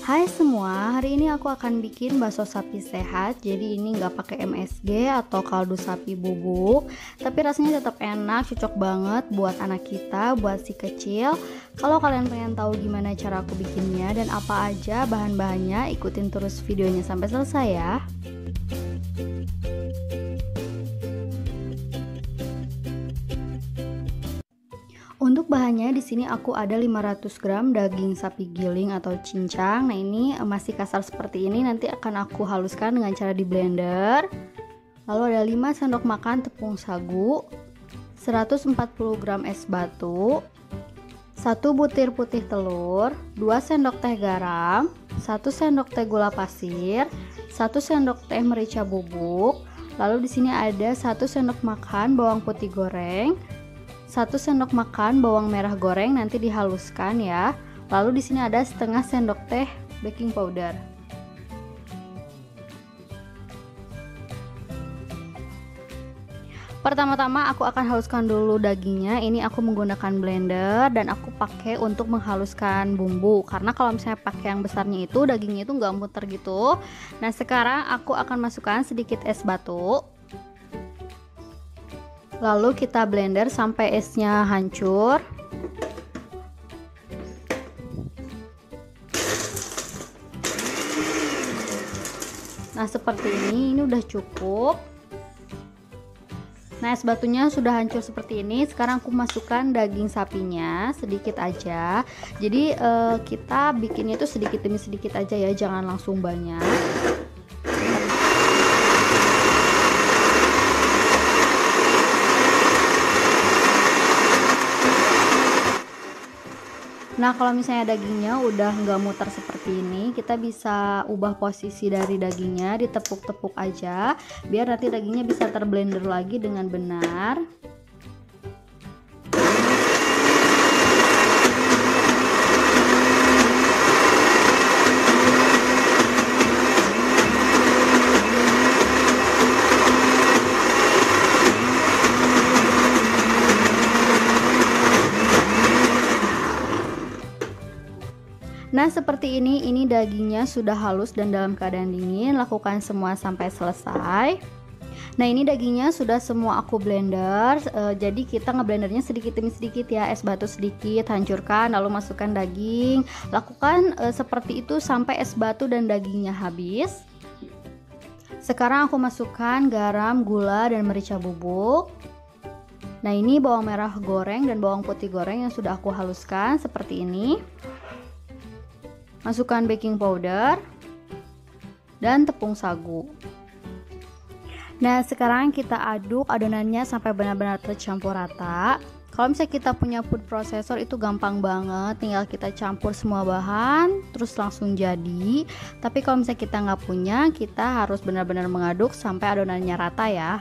Hai semua, hari ini aku akan bikin bakso sapi sehat. Jadi ini nggak pakai MSG atau kaldu sapi bubuk. Tapi rasanya tetap enak, cocok banget buat anak kita, buat si kecil. Kalau kalian pengen tahu gimana cara aku bikinnya dan apa aja bahan-bahannya Ikutin terus videonya sampai selesai ya Untuk bahannya di sini aku ada 500 gram daging sapi giling atau cincang. Nah, ini masih kasar seperti ini nanti akan aku haluskan dengan cara di blender. Lalu ada 5 sendok makan tepung sagu, 140 gram es batu, 1 butir putih telur, 2 sendok teh garam, 1 sendok teh gula pasir, 1 sendok teh merica bubuk, lalu di sini ada 1 sendok makan bawang putih goreng, 1 sendok makan bawang merah goreng nanti dihaluskan ya. Lalu di sini ada setengah sendok teh baking powder. Pertama-tama aku akan haluskan dulu dagingnya. Ini aku menggunakan blender dan aku pakai untuk menghaluskan bumbu. Karena kalau misalnya pakai yang besarnya itu dagingnya itu nggak muter gitu. Nah sekarang aku akan masukkan sedikit es batu. Lalu kita blender sampai esnya hancur. Nah, seperti ini, ini udah cukup. Nah, es batunya sudah hancur seperti ini. Sekarang aku masukkan daging sapinya sedikit aja. Jadi, eh, kita bikinnya itu sedikit demi sedikit aja ya, jangan langsung banyak. Nah kalau misalnya dagingnya udah nggak muter seperti ini kita bisa ubah posisi dari dagingnya ditepuk-tepuk aja biar nanti dagingnya bisa terblender lagi dengan benar Nah seperti ini, ini dagingnya sudah halus dan dalam keadaan dingin. Lakukan semua sampai selesai. Nah ini dagingnya sudah semua aku blender. E, Jadi kita ngeblendernya sedikit demi sedikit ya. Es batu sedikit, hancurkan lalu masukkan daging. Lakukan e, seperti itu sampai es batu dan dagingnya habis. Sekarang aku masukkan garam, gula, dan merica bubuk. Nah ini bawang merah goreng dan bawang putih goreng yang sudah aku haluskan seperti ini Masukkan baking powder dan tepung sagu. Nah, sekarang kita aduk adonannya sampai benar-benar tercampur rata. Kalau misalnya kita punya food processor itu gampang banget, tinggal kita campur semua bahan, terus langsung jadi. Tapi kalau misalnya kita nggak punya, kita harus benar-benar mengaduk sampai adonannya rata ya.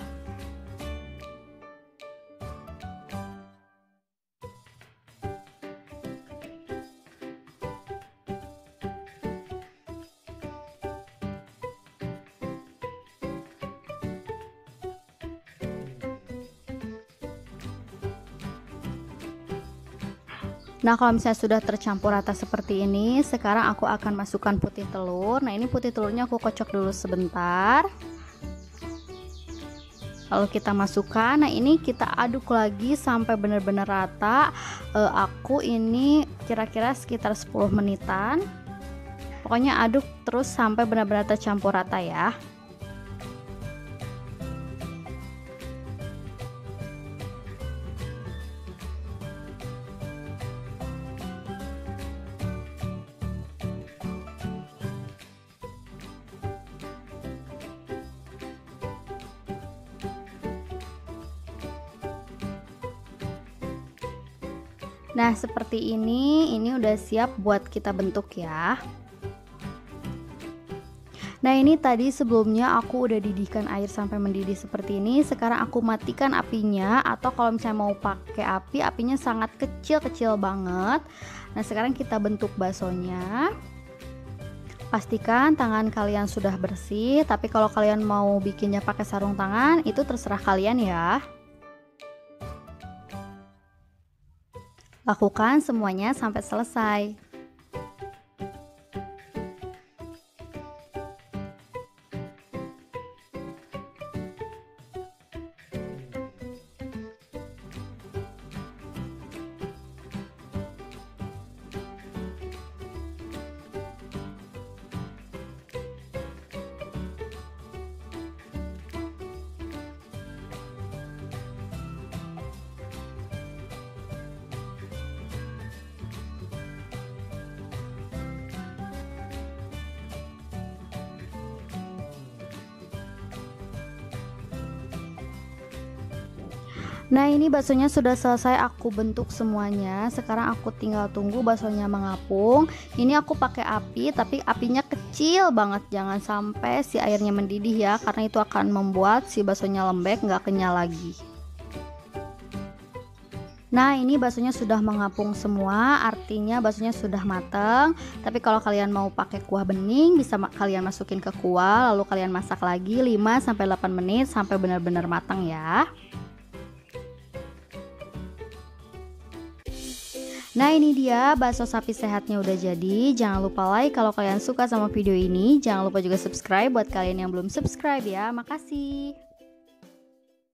Nah kalau misalnya sudah tercampur rata seperti ini Sekarang aku akan masukkan putih telur. Nah ini putih telurnya aku kocok dulu sebentar. Lalu kita masukkan. Nah ini kita aduk lagi sampai benar-benar rata. E, Aku ini kira-kira sekitar 10 menitan. Pokoknya aduk terus sampai benar-benar tercampur rata ya Nah, seperti ini, ini udah siap buat kita bentuk ya. Nah, ini tadi sebelumnya aku udah didihkan air sampai mendidih seperti ini. Sekarang aku matikan apinya atau kalau misalnya mau pakai api, apinya sangat kecil-kecil banget. Nah, sekarang kita bentuk baksonya. Pastikan tangan kalian sudah bersih, tapi kalau kalian mau bikinnya pakai sarung tangan, itu terserah kalian ya. Lakukan semuanya sampai selesai. Nah ini baksonya sudah selesai aku bentuk semuanya. Sekarang aku tinggal tunggu baksonya mengapung. Ini aku pakai api tapi apinya kecil banget. Jangan sampai si airnya mendidih ya Karena itu akan membuat si baksonya lembek nggak kenyal lagi. Nah ini baksonya sudah mengapung semua. Artinya baksonya sudah mateng. Tapi kalau kalian mau pakai kuah bening Bisa kalian masukin ke kuah Lalu kalian masak lagi 5-8 menit Sampai benar-benar matang ya Nah ini dia bakso sapi sehatnya udah jadi. Jangan lupa like kalau kalian suka sama video ini. Jangan lupa juga subscribe buat kalian yang belum subscribe ya. Makasih